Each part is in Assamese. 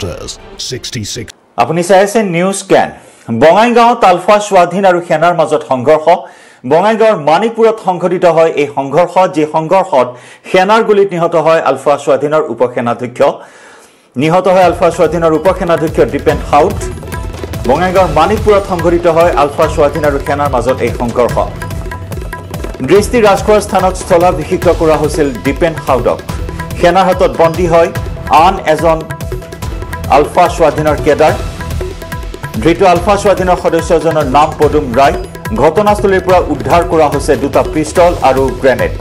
Headquarters, 66 আপুনি চাই আছে নিউজ স্কেন। বঙাইগাঁৱত আলফা স্বাধীন আৰু সেনাৰ মাজত সংঘৰ্ষ। বঙাইগাঁৱৰ মানিকপুৰত সংঘটিত হয় এই সংঘৰ্ষ যি সংঘৰ্ষত সেনাৰ গুলীত নিহত হয় আলফা স্বাধীনৰ উপসেনাধ্যক্ষ। নিহত হয় আলফা স্বাধীনৰ উপসেনাধ্যক্ষ দীপেন সাউদ বঙাইগাঁৱৰ মানিকপুৰত সংঘটিত হয় আলফা স্বাধীন আৰু সেনাৰ মাজত এই সংঘৰ্ষ। দৃষ্টি ৰাজখোৱাৰ স্থানত স্থলাভিষিক্ত কৰা হৈছিল দীপেন সাউদক। সেনাৰ হাতত বন্দী হয় আন এজন আলফা স্বাধীনৰ কেডাৰ ধৃত আলফা স্বাধীনৰ সদস্যজনৰ নাম পদুম ৰায়। ঘটনাস্থলীৰ পৰা উদ্ধাৰ কৰা হৈছে দুটা পিষ্টল আৰু গ্ৰেনেড।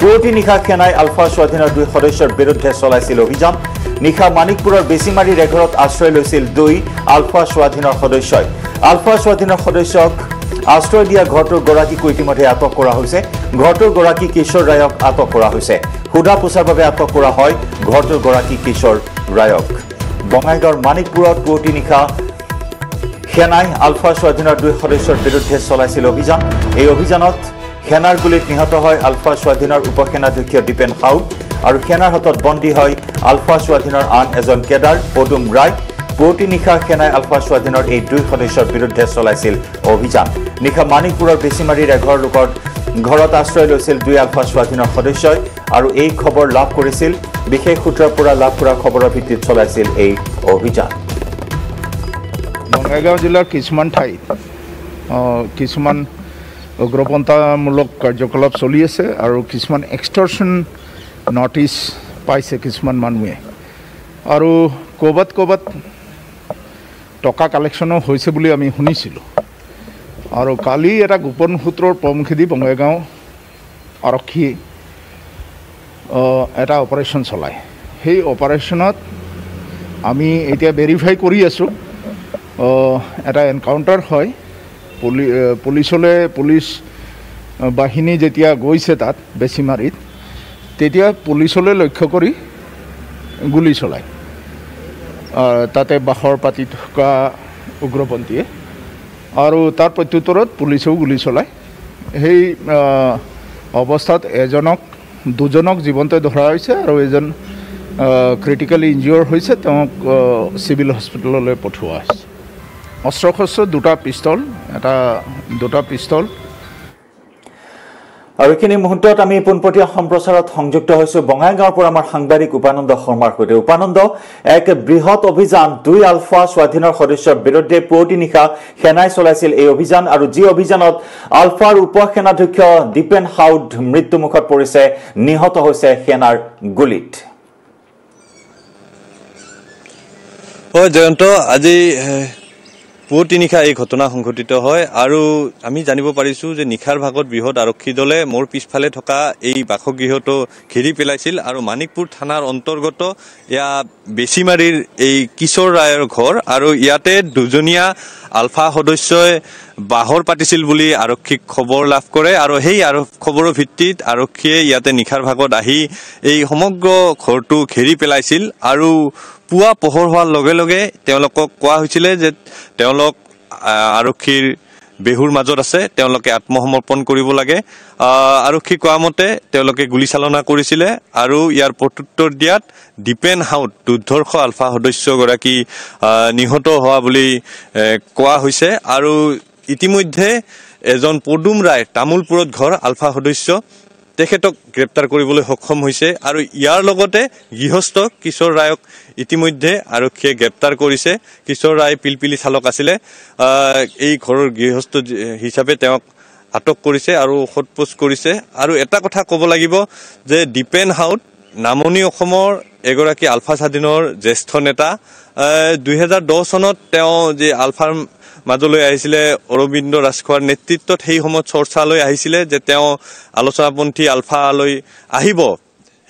পুৱতি নিশা সেনাই আলফা স্বাধীনৰ দুই সদস্যৰ বিৰুদ্ধে চলাইছিল অভিযান। নিশা মানিকপুৰৰ বেচিমাৰীৰ এঘৰত আশ্ৰয় লৈছিল দুই আলফা স্বাধীনৰ সদস্যই। আলফা স্বাধীনৰ সদস্যক আশ্ৰয় দিয়া ঘৰটোৰ গৰাকীকো ইতিমধ্যে আটক কৰা হৈছে। ঘৰটোৰ গৰাকী কিশোৰ ৰায়ক আটক কৰা হৈছে। সোধা পোছাৰ বাবে আটক কৰা হয় ঘৰটোৰ গৰাকী কিশোৰ ৰায়ক। বঙাইগাঁৱৰ মানিকপুৰত পুৱতি নিশা সেনাই আলফা স্বাধীনৰ দুই সদস্যৰ বিৰুদ্ধে চলাইছিল অভিযান। এই অভিযানত সেনাৰ গুলীত নিহত হয় আলফা স্বাধীনৰ উপসেনাধ্যক্ষ দীপেন সাউদ আৰু সেনাৰ হাতত বন্দী হয় আলফা স্বাধীনৰ আন এজন কেডাৰ পদুম ৰায়। পুৱতি নিশা সেনাই আলফা স্বাধীনৰ এই দুই সদস্যৰ বিৰুদ্ধে চলাইছিল অভিযান। নিশা মানিকপুৰৰ বেচিমাৰীৰ এঘৰ লোকৰ ঘৰত আশ্ৰয় লৈছিল দুই আলফা স্বাধীনৰ সদস্যই আৰু এই খবৰ লাভ কৰিছিল। বিশেষ সূত্ৰৰ পৰা লাভ কৰা খবৰৰ ভিত্তিত চলাইছিল এই অভিযান। বঙাইগাঁও জিলাৰ কিছুমান ঠাইত কিছুমান উগ্ৰপন্থামূলক কাৰ্যকলাপ চলি আছে আৰু কিছুমান এক্সটৰ্চন নটিচ পাইছে কিছুমান মানুহে। আৰু ক'ৰবাত ক'ৰবাত টকা কালেকশ্যনো হৈছে বুলি আমি শুনিছিলোঁ। আৰু কালি এটা গোপন সূত্ৰৰ প্ৰমুখেদি বঙাইগাঁও আৰক্ষীয়ে আহ, এটা অপাৰেশ্যন চলায়। সেই অপাৰেশ্যনত আমি এতিয়া ভেৰিফাই কৰি আছোঁ এটা এনকাউণ্টাৰ হয়। পুলি পুলিচলৈ পুলিচ বাহিনী যেতিয়া গৈছে তাত বেচিমাৰীত তেতিয়া পুলিচলৈ লক্ষ্য কৰি গুলী চলায়। তাতে বাঁহৰ পাতি থকা উগ্ৰপন্থীয়ে আৰু তাৰ প্ৰত্যুত্তৰত পুলিচেও গুলী চলায়। সেই অৱস্থাত এজনক দুজনক জীৱনতে ধৰা হৈছে আৰু এজন ক্ৰিটিকেলি ইনজিঅ'ৰ হৈছে তেওঁক চিভিল হস্পিটেললৈ পঠোৱা হৈছে। অস্ত্ৰ শস্ত্ৰ দুটা পিষ্টল এটা দুটা পিষ্টল আৰু এইখিনি মুহূৰ্তত আমি পোনপটীয়া সম্প্ৰচাৰত সংযুক্ত হৈছো। বঙাইগাঁৱৰ পৰা আমাৰ সাংবাদিক উপানন্দ শৰ্মাৰ সৈতে। উপানন্দ এক বৃহৎ অভিযান দুই আলফা স্বাধীনৰ সদস্যৰ বিৰুদ্ধে পুৱতি নিশা সেনাই চলাইছিল এই অভিযান আৰু যি অভিযানত আলফাৰ উপসেনাধ্যক্ষ দীপেন সাউদ মৃত্যুমুখত পৰিছে নিহত হৈছে সেনাৰ গুলীত। হয় জয়ন্ত আজি পুৱতি নিশা এই ঘটনা সংঘটিত হয় আৰু আমি জানিব পাৰিছোঁ যে নিশাৰ ভাগত বৃহৎ আৰক্ষী দলে মোৰ পিছফালে থকা এই বাসগৃহটো ঘেৰি পেলাইছিল আৰু মানিকপুৰ থানাৰ অন্তৰ্গত এয়া বেচিমাৰীৰ এই কিশোৰ ৰায়ৰ ঘৰ আৰু ইয়াতে দুজনীয়া আলফা সদস্যই বাহৰ পাতিছিল বুলি আৰক্ষীক খবৰ লাভ কৰে আৰু সেই খবৰৰ ভিত্তিত আৰক্ষীয়ে ইয়াতে নিশাৰ ভাগত আহি এই সমগ্ৰ ঘৰটো ঘেৰি পেলাইছিল আৰু পুৱা পোহৰ হোৱাৰ লগে লগে তেওঁলোকক কোৱা হৈছিলে যে তেওঁলোক আৰক্ষীৰ বেহুৰ মাজত আছে তেওঁলোকে আত্মসমৰ্পণ কৰিব লাগে। আৰক্ষী কোৱা মতে তেওঁলোকে গুলীচালনা কৰিছিলে আৰু ইয়াৰ প্ৰত্যুত্তৰ দিয়াত দীপেন হাউদ দুৰ্ধৰ্ষ আলফা সদস্যগৰাকী নিহত হোৱা বুলি কোৱা হৈছে। আৰু ইতিমধ্যে এজন পদুম ৰায় তামোলপুৰত ঘৰ আলফা সদস্য তেখেতক গ্ৰেপ্তাৰ কৰিবলৈ সক্ষম হৈছে আৰু ইয়াৰ লগতে গৃহস্থ কিশোৰ ৰায়ক ইতিমধ্যে আৰক্ষীয়ে গ্ৰেপ্তাৰ কৰিছে। কিশোৰ ৰায় পিলপিলি চালক আছিলে। এই ঘৰৰ গৃহস্থ হিচাপে তেওঁক আটক কৰিছে আৰু সোধপোছ কৰিছে। আৰু এটা কথা ক'ব লাগিব যে দীপেন হাউদ নামনি অসমৰ এগৰাকী আলফা স্বাধীনৰ জ্যেষ্ঠ নেতা। দুহেজাৰ দহ চনত তেওঁ যি আলফাৰ মাজলৈ আহিছিলে অৰবিন্দ ৰাজখোৱাৰ নেতৃত্বত সেই সময়ত চৰ্চালৈ আহিছিলে যে তেওঁ আলোচনাপন্থী আলফালৈ আহিব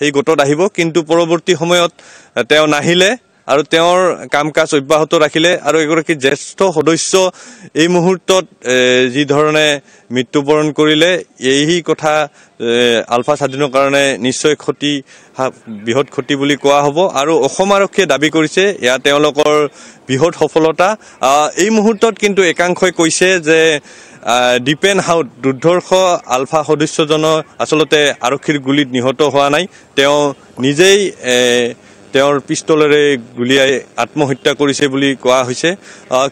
সেই গোটত আহিব। কিন্তু পৰৱৰ্তী সময়ত তেওঁ নাহিলে। আৰু তেওঁৰ কাম কাজ অব্যাহত ৰাখিলে আৰু এগৰাকী জ্যেষ্ঠ সদস্য এই মুহূৰ্তত এ, যি ধৰণে মৃত্যুবৰণ কৰিলে এই কথা আলফা স্বাধীনৰ কাৰণে নিশ্চয় ক্ষতি বৃহৎ ক্ষতি বুলি কোৱা হ'ব। আৰু অসম আৰক্ষীয়ে দাবী কৰিছে এয়া তেওঁলোকৰ বৃহৎ সফলতা। এই মুহূৰ্তত কিন্তু একাংশই কৈছে যে দীপেন হাউদ দুৰ্ধৰ্ষ আলফা সদস্যজনৰ আচলতে আৰক্ষীৰ গুলীত নিহত হোৱা নাই। তেওঁ নিজেই তেওঁৰ পিষ্টলেৰে গুলীয়াই আত্মহত্যা কৰিছে বুলি কোৱা হৈছে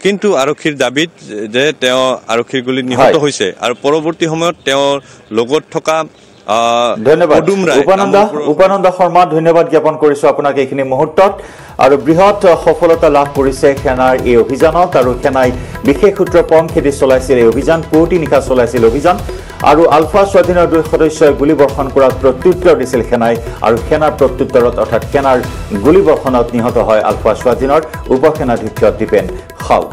কিন্তু আৰক্ষীৰ দাবীত যে তেওঁ আৰক্ষীৰ গুলীত নিহত। হৈছে আৰু পৰৱৰ্তী সময়ত তেওঁৰ লগত থকা ধন্যবাদ। উপানন্দ উপানন্দ শৰ্মা ধন্যবাদ জ্ঞাপন কৰিছো আপোনাক এইখিনি মুহূৰ্তত। আৰু বৃহৎ সফলতা লাভ কৰিছে সেনাৰ এই অভিযানত আৰু সেনাই বিশেষ সূত্ৰ পম খেদি চলাইছিল এই অভিযান পুৱতি নিশা চলাইছিল অভিযান। আৰু আলফা স্বাধীনৰ দুই সদস্যই গুলীবৰ্ষণ কৰাত প্ৰত্যুত্তৰ দিছিল সেনাই আৰু সেনাৰ প্ৰত্যুত্তৰত অৰ্থাৎ সেনাৰ গুলীবৰ্ষণত নিহত হয় আলফা স্বাধীনৰ উপসেনাধ্যক্ষ দীপেন সাউদ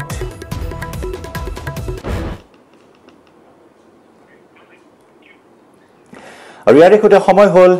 আৰু ইয়াৰে সৈতে সময় হ'ল